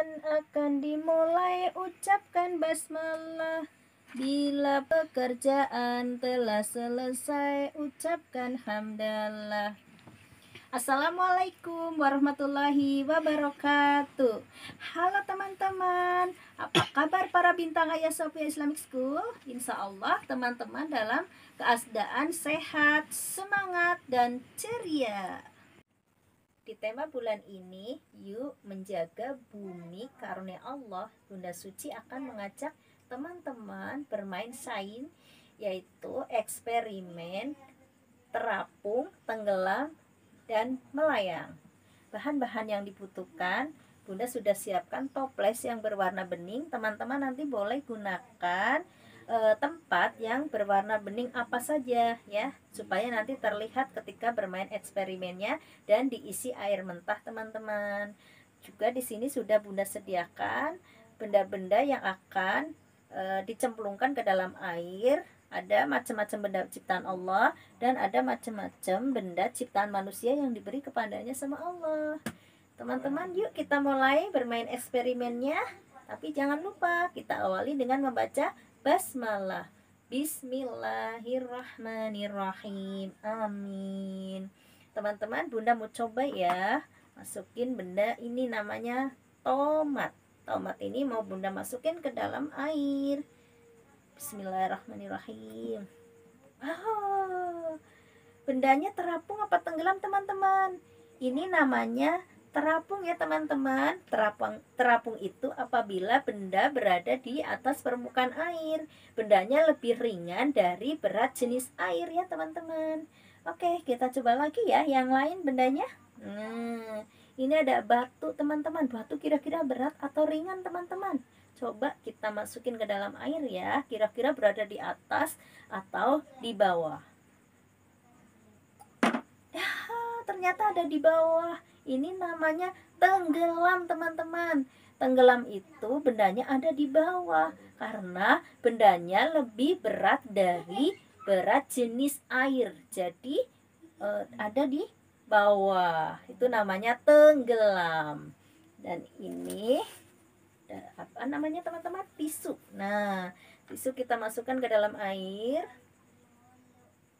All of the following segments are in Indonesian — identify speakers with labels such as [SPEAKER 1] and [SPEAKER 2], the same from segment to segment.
[SPEAKER 1] Ujian akan dimulai ucapkan basmalah. Bila pekerjaan telah selesai ucapkan hamdalah. Assalamualaikum warahmatullahi wabarakatuh. Halo teman-teman Apa kabar para bintang Ayah Sofia Islamic School? Insya Allah teman-teman dalam keadaan sehat, semangat, dan ceria di tema bulan ini, yuk menjaga bumi karunia Allah. Bunda Suci akan mengajak teman-teman bermain sains, yaitu eksperimen terapung, tenggelam, dan melayang. Bahan-bahan yang dibutuhkan, Bunda sudah siapkan toples yang berwarna bening. Teman-teman nanti boleh gunakan e, tempat yang berwarna bening apa saja ya, supaya nanti terlihat ketika bermain eksperimennya dan diisi air mentah teman-teman. Juga di sini sudah Bunda sediakan benda-benda yang akan e, dicemplungkan ke dalam air ada macam-macam benda ciptaan Allah dan ada macam-macam benda ciptaan manusia yang diberi kepadanya sama Allah. Teman-teman, yuk kita mulai bermain eksperimennya. Tapi jangan lupa kita awali dengan membaca basmalah. Bismillahirrahmanirrahim. Amin. Teman-teman, Bunda mau coba ya. Masukin benda ini namanya tomat. Tomat ini mau Bunda masukin ke dalam air. Bismillahirrahmanirrahim. Oh, bendanya terapung apa tenggelam teman-teman? Ini namanya terapung ya teman-teman. Terapung terapung itu apabila benda berada di atas permukaan air. Bendanya lebih ringan dari berat jenis air ya teman-teman. Oke, kita coba lagi ya yang lain bendanya. Nah, ini ada batu teman-teman. Batu kira-kira berat atau ringan teman-teman? coba kita masukin ke dalam air ya kira-kira berada di atas atau di bawah ya ternyata ada di bawah. Ini namanya tenggelam teman-teman. Tenggelam itu bendanya ada di bawah karena bendanya lebih berat dari berat jenis air. Jadi eh, ada di bawah. Itu namanya tenggelam. Dan ini apa namanya teman-teman? Tisu. Nah tisu kita masukkan ke dalam air.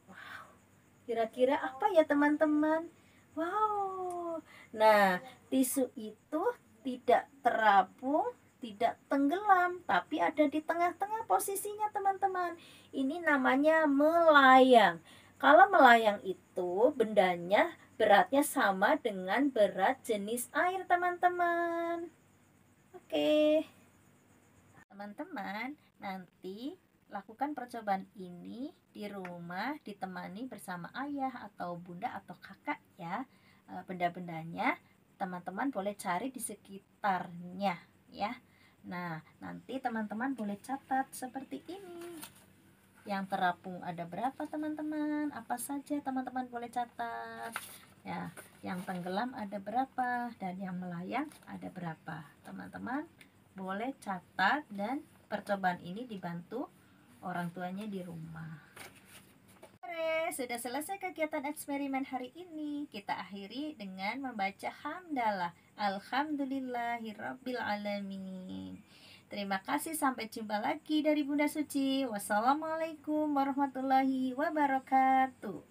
[SPEAKER 1] Wow. Kira-kira apa ya teman-teman wow. Nah tisu itu tidak terapung tidak tenggelam tapi ada di tengah-tengah posisinya teman-teman. Ini namanya melayang. Kalau melayang itu bendanya beratnya sama dengan berat jenis air teman-teman. Oke. Teman-teman, nanti lakukan percobaan ini di rumah ditemani bersama ayah atau bunda atau kakak benda-bendanya teman-teman boleh cari di sekitarnya ya. Nah, nanti teman-teman boleh catat seperti ini. Yang terapung ada berapa teman-teman? Apa saja teman-teman boleh catat? ya yang tenggelam ada berapa dan yang melayang ada berapa teman-teman boleh catat dan percobaan ini dibantu orang tuanya di rumah Oke, sudah selesai kegiatan eksperimen hari ini. Kita akhiri dengan membaca hamdalah. Alhamdulillahirabbil alamin. Terima kasih sampai jumpa lagi dari Bunda Suci. Wassalamualaikum warahmatullahi wabarakatuh.